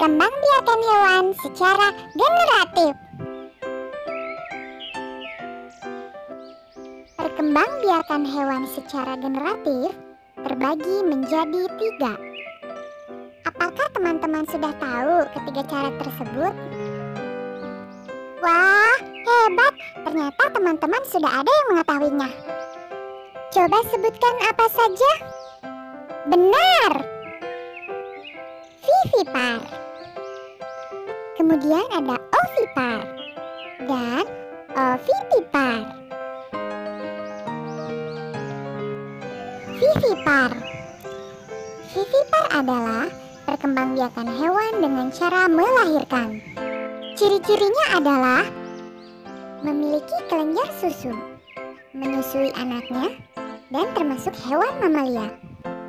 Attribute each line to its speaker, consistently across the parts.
Speaker 1: Perkembangbiakan hewan secara generatif. Perkembangbiakan hewan secara generatif terbagi menjadi tiga. Apakah teman-teman sudah tahu ketiga cara tersebut? Wah, hebat! Ternyata teman-teman sudah ada yang mengetahuinya. Coba sebutkan apa saja? Benar! Vivipar. Kemudian ada ovipar dan ovipipar. Vivipar. Vivipar adalah perkembangbiakan hewan dengan cara melahirkan. Ciri-cirinya adalah memiliki kelenjar susu, menyusui anaknya, dan termasuk hewan mamalia.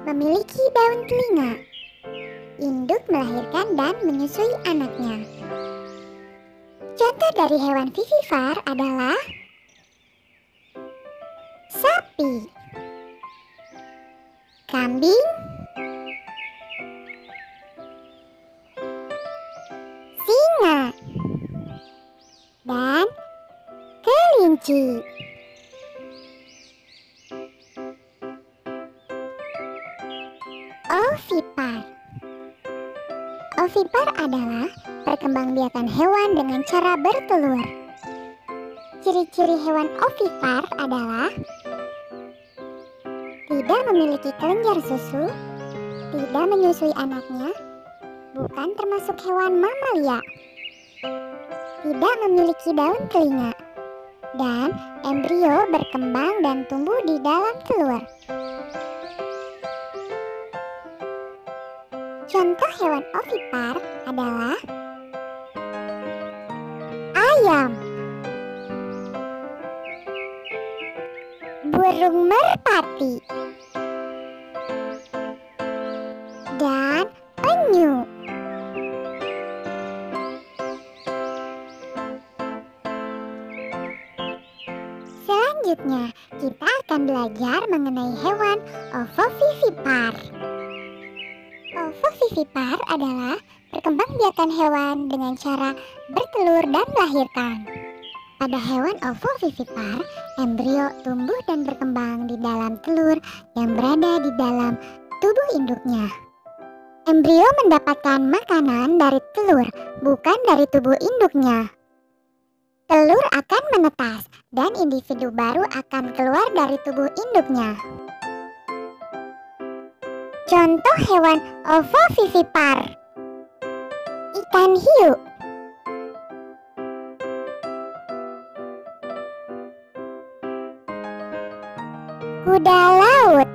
Speaker 1: Memiliki daun telinga. Induk melahirkan dan menyusui anaknya. Contoh dari hewan vivipar adalah sapi, kambing, singa, dan kelinci. Ovipar Ovipar adalah perkembangbiakan hewan dengan cara bertelur. Ciri-ciri hewan ovipar adalah tidak memiliki kelenjar susu, tidak menyusui anaknya, bukan termasuk hewan mamalia, tidak memiliki daun telinga, dan embrio berkembang dan tumbuh di dalam telur. Contoh hewan ovipar adalah ayam, burung merpati, dan penyu. Selanjutnya, kita akan belajar mengenai hewan ovovivipar. Ovovivipar adalah perkembangbiakan hewan dengan cara bertelur dan melahirkan. Pada hewan ovovivipar, embrio tumbuh dan berkembang di dalam telur yang berada di dalam tubuh induknya. Embrio mendapatkan makanan dari telur, bukan dari tubuh induknya. Telur akan menetas dan individu baru akan keluar dari tubuh induknya. Contoh hewan ovovivipar. Ikan hiu. Kuda laut.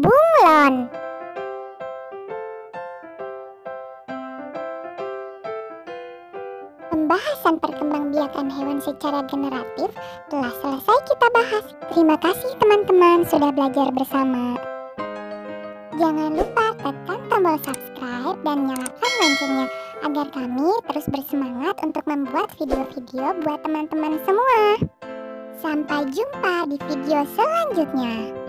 Speaker 1: Bunglon Pembahasan perkembangbiakan hewan secara generatif telah selesai kita bahas. Terima kasih teman-teman sudah belajar bersama. Jangan lupa tekan tombol subscribe dan nyalakan loncengnya agar kami terus bersemangat untuk membuat video-video buat teman-teman semua. Sampai jumpa di video selanjutnya.